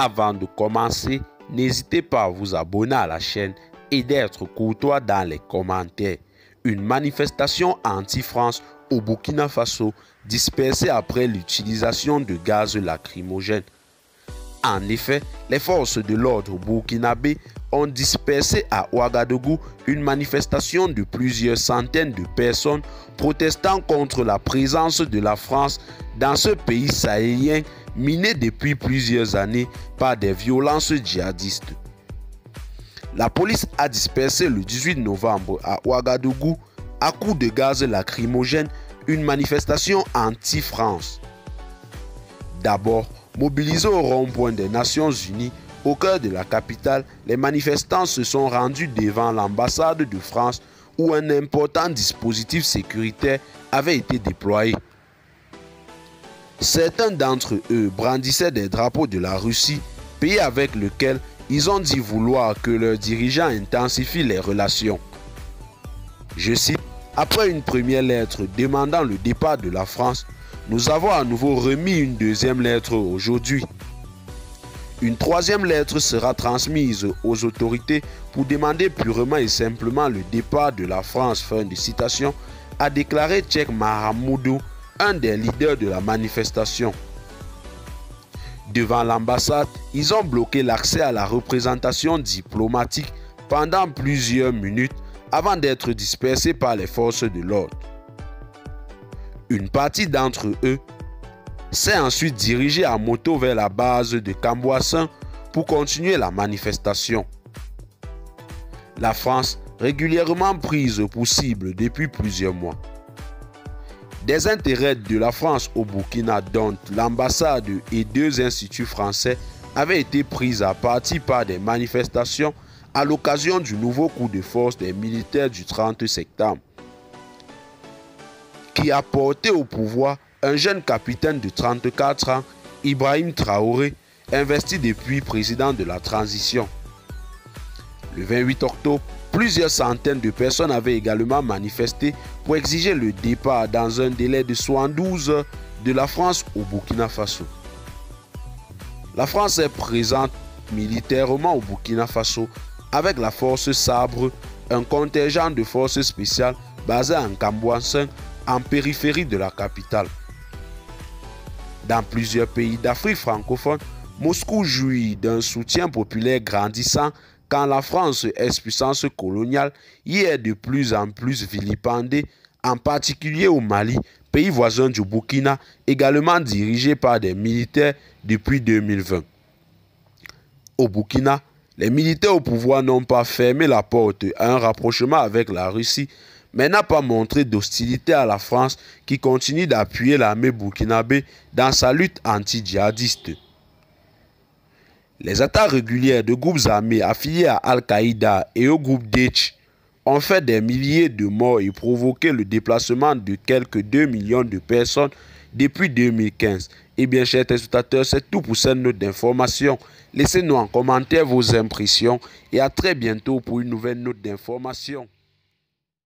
avant de commencer, n'hésitez pas à vous abonner à la chaîne et d'être courtois dans les commentaires. Une manifestation anti-France au Burkina Faso dispersée après l'utilisation de gaz lacrymogène. En effet, les forces de l'ordre burkinabé ont dispersé à Ouagadougou une manifestation de plusieurs centaines de personnes protestant contre la présence de la France dans ce pays sahélien miné depuis plusieurs années par des violences djihadistes. La police a dispersé le 18 novembre à Ouagadougou à coups de gaz lacrymogène une manifestation anti-France. D'abord, mobilisés au rond-point des Nations Unies au cœur de la capitale, les manifestants se sont rendus devant l'ambassade de France où un important dispositif sécuritaire avait été déployé. Certains d'entre eux brandissaient des drapeaux de la Russie, pays avec lequel ils ont dit vouloir que leurs dirigeants intensifient les relations. Je cite, Après une première lettre demandant le départ de la France, nous avons à nouveau remis une deuxième lettre aujourd'hui. Une troisième lettre sera transmise aux autorités pour demander purement et simplement le départ de la France. Fin de citation, a déclaré Tchèque Mahamoudou, un des leaders de la manifestation. Devant l'ambassade, ils ont bloqué l'accès à la représentation diplomatique pendant plusieurs minutes avant d'être dispersés par les forces de l'ordre. Une partie d'entre eux s'est ensuite dirigée à moto vers la base de Camboissin pour continuer la manifestation. La France, régulièrement prise pour cible depuis plusieurs mois. Des intérêts de la France au Burkina, dont l'ambassade et deux instituts français, avaient été pris à partie par des manifestations à l'occasion du nouveau coup de force des militaires du 30 septembre, qui a porté au pouvoir un jeune capitaine de 34 ans, Ibrahim Traoré, investi depuis président de la transition. Le 28 octobre, plusieurs centaines de personnes avaient également manifesté pour exiger le départ dans un délai de 72 heures de la France au Burkina Faso. La France est présente militairement au Burkina Faso avec la force Sabre, un contingent de forces spéciales basé en Cambouassin, en périphérie de la capitale. Dans plusieurs pays d'Afrique francophone, Moscou jouit d'un soutien populaire grandissant quand la France, ex-puissance coloniale, y est de plus en plus vilipendée, en particulier au Mali, pays voisin du Burkina, également dirigé par des militaires depuis 2020. Au Burkina, les militaires au pouvoir n'ont pas fermé la porte à un rapprochement avec la Russie, mais n'a pas montré d'hostilité à la France qui continue d'appuyer l'armée burkinabé dans sa lutte anti-djihadiste. Les attaques régulières de groupes armés affiliés à Al-Qaïda et au groupe Daesh ont fait des milliers de morts et provoqué le déplacement de quelques 2 millions de personnes depuis 2015. Eh bien, chers téléspectateurs, c'est tout pour cette note d'information. Laissez-nous en commentaire vos impressions et à très bientôt pour une nouvelle note d'information.